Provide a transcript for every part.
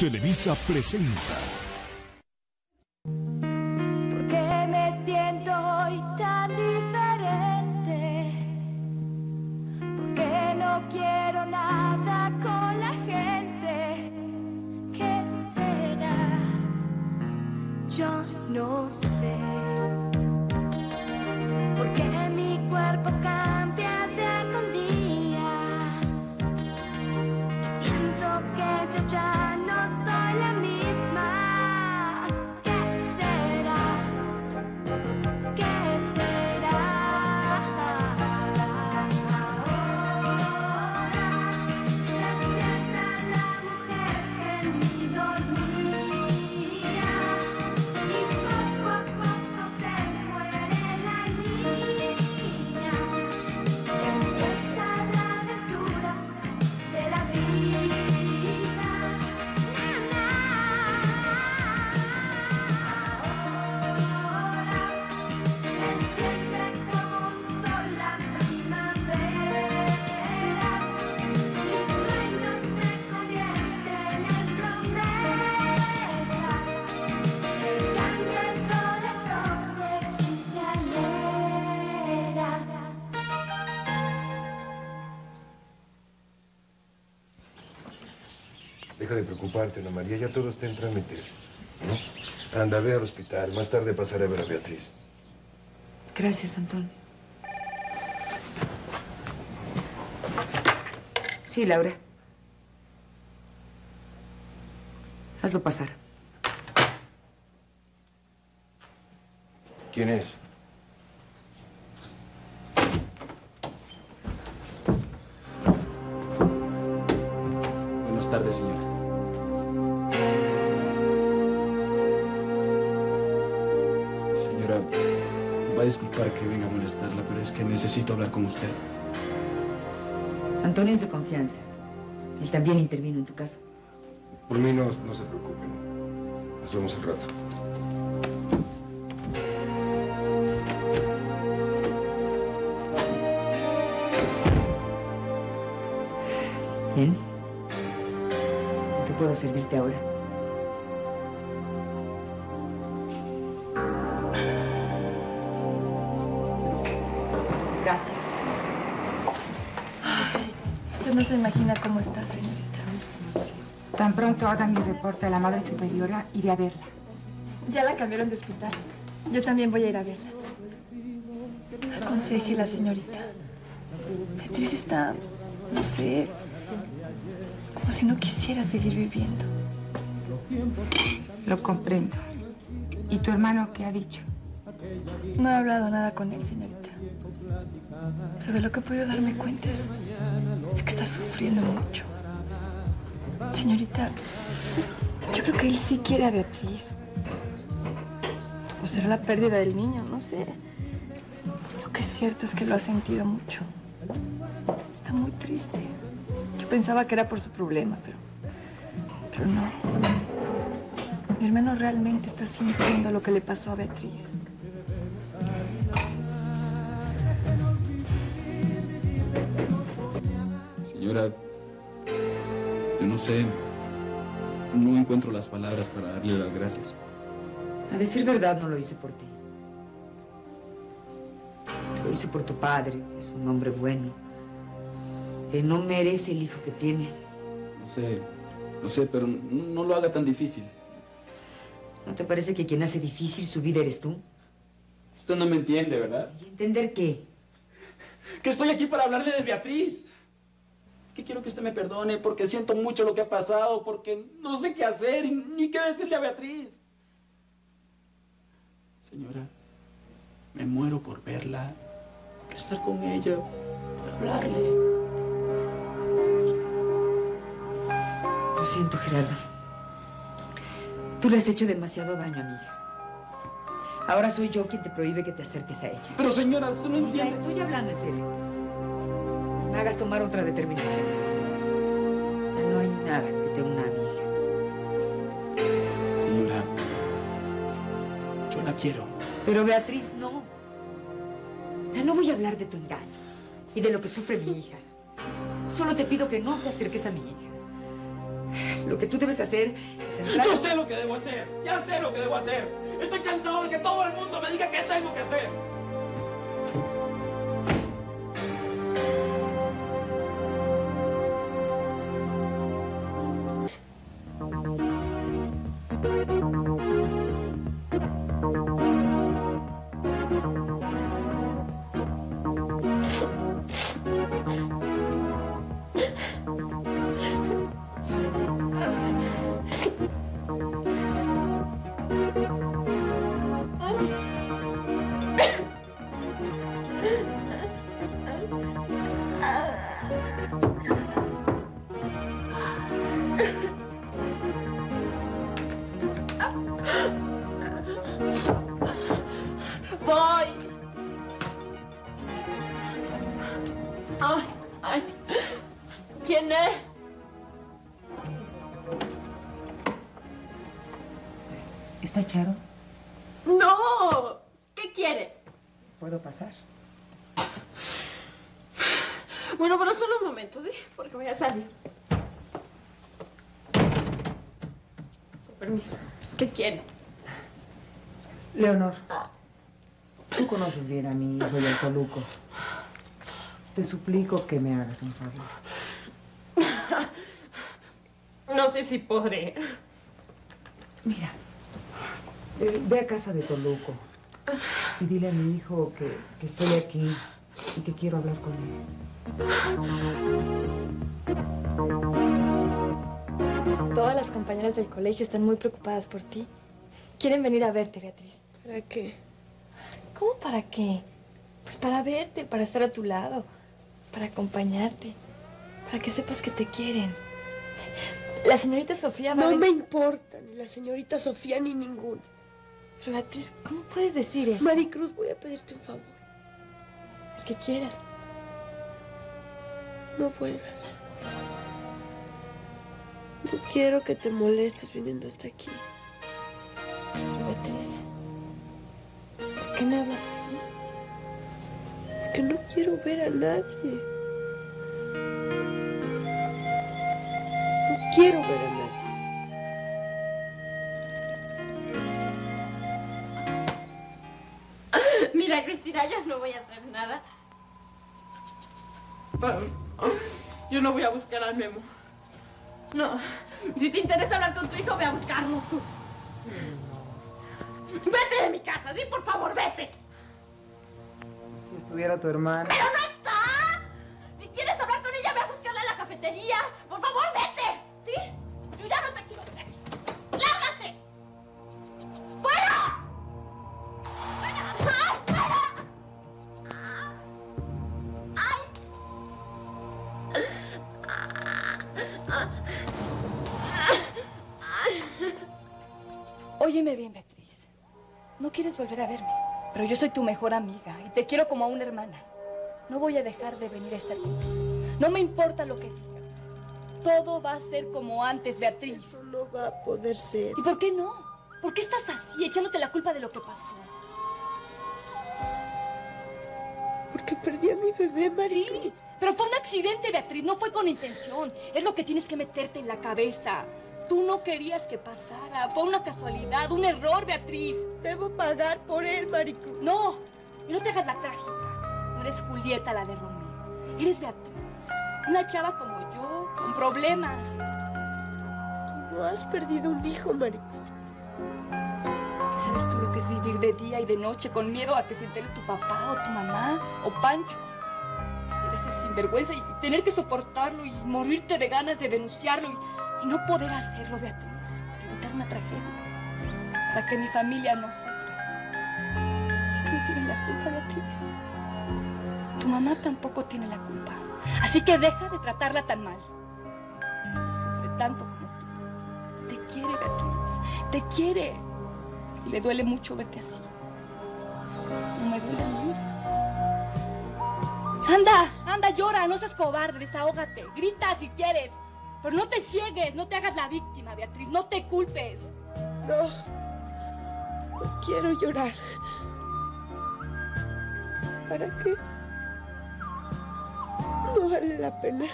Televisa presenta. Deja de preocuparte, Ana María, ya todo está en trámite. ¿no? Anda, ve al hospital. Más tarde pasaré a ver a Beatriz. Gracias, Antón. Sí, Laura. Hazlo pasar. ¿Quién es? Buenas tardes, señora. Disculpar que venga a molestarla, pero es que necesito hablar con usted. Antonio es de confianza. Él también intervino en tu caso. Por mí no, no se preocupen. Nos vemos al rato. Bien. ¿En qué puedo servirte ahora? Imagina cómo está, señorita. Tan pronto haga mi reporte a la Madre Superiora, iré a verla. Ya la cambiaron de hospital. Yo también voy a ir a verla. Aconsejela, señorita. Beatriz está, no sé, como si no quisiera seguir viviendo. Lo comprendo. ¿Y tu hermano qué ha dicho? No he hablado nada con él, señorita. Pero de lo que he podido darme cuenta es, que está sufriendo mucho. Señorita, yo creo que él sí quiere a Beatriz. O será la pérdida del niño, no sé. Lo que es cierto es que lo ha sentido mucho. Está muy triste. Yo pensaba que era por su problema, pero. Pero no. Mi hermano realmente está sintiendo lo que le pasó a Beatriz. Señora, yo no sé, no encuentro las palabras para darle las gracias. A decir verdad, no lo hice por ti. Lo hice por tu padre, que es un hombre bueno. Que no merece el hijo que tiene. No sé, no sé, pero no, no lo haga tan difícil. ¿No te parece que quien hace difícil su vida eres tú? Usted no me entiende, ¿verdad? ¿Y entender qué? Que estoy aquí para hablarle de Beatriz. Que quiero que usted me perdone porque siento mucho lo que ha pasado, porque no sé qué hacer y ni qué decirle a Beatriz. Señora, me muero por verla, por estar con ella, por hablarle. Lo siento, Gerardo. Tú le has hecho demasiado daño a mi hija. Ahora soy yo quien te prohíbe que te acerques a ella. Pero señora, usted no Ya entiende. estoy hablando en serio. Tomar otra determinación. Ya no hay nada que te una a mi hija. Señora, yo la quiero. Pero Beatriz, no. No voy a hablar de tu engaño y de lo que sufre mi hija. Solo te pido que no te acerques a mi hija. Lo que tú debes hacer es entrar... Yo sé lo que debo hacer, ya sé lo que debo hacer. Estoy cansado de que todo el mundo me diga qué tengo que hacer. ¿Puedo pasar? Bueno, pero solo un momento, ¿sí? Porque voy a salir. Con permiso. ¿Qué quiere? Leonor, tú conoces bien a mi hijo y al Toluco. Te suplico que me hagas un favor. No sé si podré. Mira, eh, ve a casa de Toluco y dile a mi hijo que, que estoy aquí y que quiero hablar con él. Todas las compañeras del colegio están muy preocupadas por ti. Quieren venir a verte, Beatriz. ¿Para qué? ¿Cómo para qué? Pues para verte, para estar a tu lado, para acompañarte, para que sepas que te quieren. La señorita Sofía va a No me importa ni la señorita Sofía ni ninguna. Pero Beatriz, ¿cómo puedes decir eso? Maricruz, voy a pedirte un favor. El que quieras. No vuelvas. No quiero que te molestes viniendo hasta aquí. Pero Beatriz, ¿por qué me hablas así? Porque no quiero ver a nadie. No quiero ver a nadie. No voy a hacer nada. Yo no voy a buscar al Memo. No. Si te interesa hablar con tu hijo, ve a buscarlo tú. Vete de mi casa, sí, por favor, vete. Si estuviera tu hermana. ¡Pero no pero yo soy tu mejor amiga y te quiero como a una hermana. No voy a dejar de venir a estar contigo. No me importa lo que digas. Todo va a ser como antes, Beatriz. Eso no va a poder ser. ¿Y por qué no? ¿Por qué estás así, echándote la culpa de lo que pasó? Porque perdí a mi bebé, Maricruz. Sí, pero fue un accidente, Beatriz, no fue con intención. Es lo que tienes que meterte en la cabeza. Tú no querías que pasara. Fue una casualidad, un error, Beatriz. Debo pagar por él, Maricruz. No, y no te hagas la trágica. No eres Julieta, la de Romeo. Eres Beatriz, una chava como yo, con problemas. Tú no has perdido un hijo, Maricruz. ¿Sabes tú lo que es vivir de día y de noche con miedo a que se entere tu papá o tu mamá o Pancho? Sinvergüenza y tener que soportarlo y morirte de ganas de denunciarlo y, y no poder hacerlo, Beatriz, para evitar una tragedia, para que mi familia no sufra. No tienen la culpa, Beatriz. Tu mamá tampoco tiene la culpa. Así que deja de tratarla tan mal. No sufre tanto como tú. Te quiere, Beatriz. Te quiere. Y le duele mucho verte así. No me duele a mí. Anda, anda, llora, no seas cobarde, desahógate. Grita si quieres. Pero no te ciegues, no te hagas la víctima, Beatriz, no te culpes. No. No quiero llorar. ¿Para qué? No vale la pena.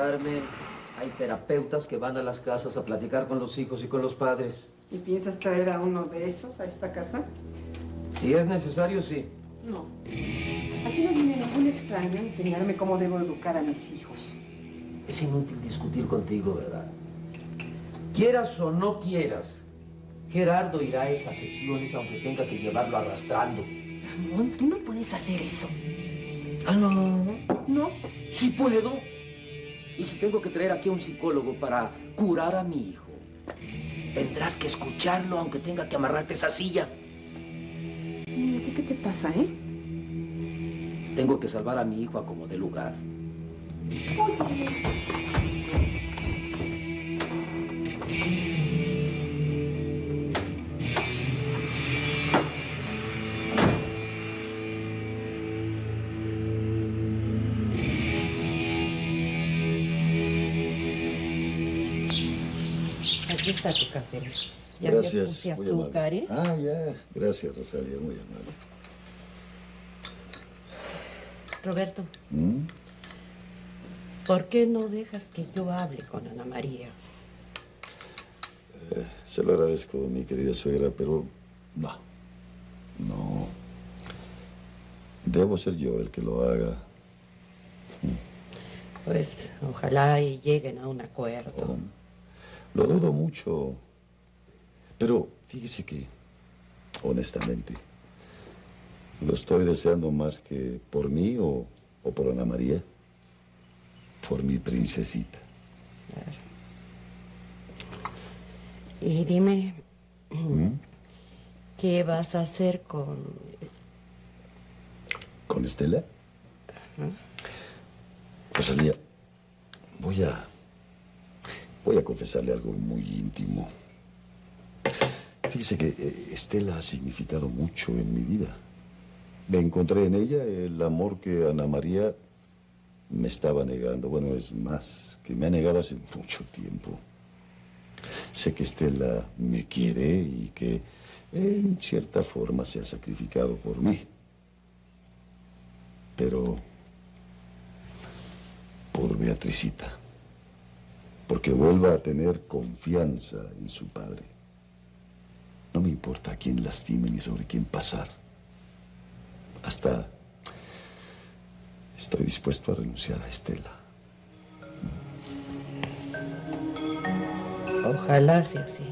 Carmen, hay terapeutas que van a las casas a platicar con los hijos y con los padres. ¿Y piensas traer a uno de esos a esta casa? Si es necesario, sí. No. Aquí no viene ningún extraño a enseñarme cómo debo educar a mis hijos. Es inútil discutir contigo, ¿verdad? Quieras o no quieras, Gerardo irá a esas sesiones aunque tenga que llevarlo arrastrando. Ramón, tú no puedes hacer eso. Ah, no, no, no. No. Sí puedo. Y si tengo que traer aquí a un psicólogo para curar a mi hijo, tendrás que escucharlo aunque tenga que amarrarte esa silla. Mira, ¿qué, qué te pasa, eh? Tengo que salvar a mi hijo a como de lugar. Aquí está tu café. Ya Gracias. puse azúcar. ¿eh? Ah, ya. Gracias, Rosalia, muy amable. Roberto, ¿Mm? ¿por qué no dejas que yo hable con Ana María? Eh, se lo agradezco, mi querida suegra, pero no. No. Debo ser yo el que lo haga. Pues ojalá y lleguen a un acuerdo. Lo dudo mucho. Pero fíjese que, honestamente, lo estoy deseando más que por mí o, o por Ana María. Por mi princesita. Y dime, ¿Mm? ¿qué vas a hacer con... ¿Con Estela? Rosalía, voy a. Voy a confesarle algo muy íntimo. Fíjese que eh, Estela ha significado mucho en mi vida. Me encontré en ella el amor que Ana María me estaba negando. Bueno, es más, que me ha negado hace mucho tiempo. Sé que Estela me quiere y que en cierta forma se ha sacrificado por mí. Pero por Beatricita. Porque vuelva a tener confianza en su padre. No me importa a quién lastime ni sobre quién pasar. Hasta estoy dispuesto a renunciar a Estela. Ojalá sea así.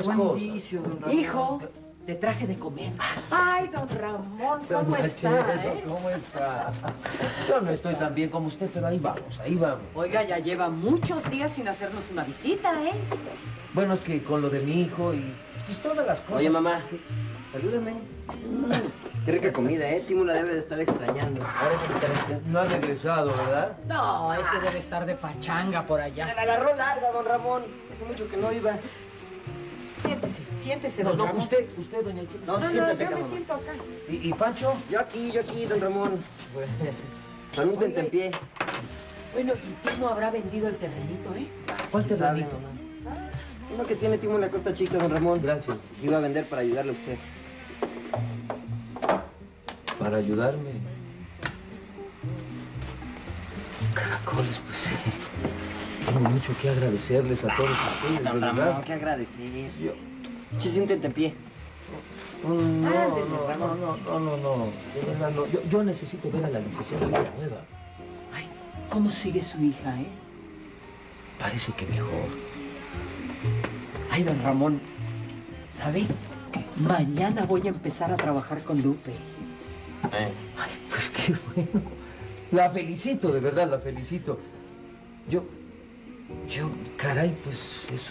Esas buen cosas. don Ramón. Hijo, te traje de comer. Ay, don Ramón, ¿cómo Doña está? Chela, eh? ¿Cómo está? Yo no estoy tan bien como usted, pero ahí vamos, ahí vamos. Oiga, ya lleva muchos días sin hacernos una visita, ¿eh? Bueno, es que con lo de mi hijo y pues todas las cosas. Oye, mamá. que- Salúdame. Qué rica comida, ¿eh? Timo la debe de estar extrañando. Ahora que te No ha regresado, ¿verdad? No, ese debe estar de pachanga por Se allá. la agarró larga, don Ramón. Hace mucho que no iba. Siéntese, siéntese, No, don no, Ramón. usted, usted, doña Chela. No, No, no, siéntate yo me siento acá. ¿Y, y Pancho? Yo aquí, yo aquí, don Ramón. Con un tentempié. Bueno, ¿y Timo habrá vendido el terrenito, eh? ¿Cuál te ¿Sabe, bonito? mamá? Uno que tiene Timo en la Costa Chica, don Ramón. Gracias. Iba a vender para ayudarle a usted. Para ayudarme. Caracoles, pues sí. Tengo mucho que agradecerles a todos ustedes, de Don Ramón, verdad. qué agradecer. Yo- Échese un tentempié. No, no, no, no, no, no, no, de verdad no. Yo, yo necesito ver a la licenciada Villanueva. Ay, ¿cómo sigue su hija, eh? Parece que mejor. Ay, don Ramón, ¿sabe? Mañana voy a empezar a trabajar con Lupe. Ay, pues qué bueno. La felicito, de verdad, la felicito. Yo, yo, caray, pues eso.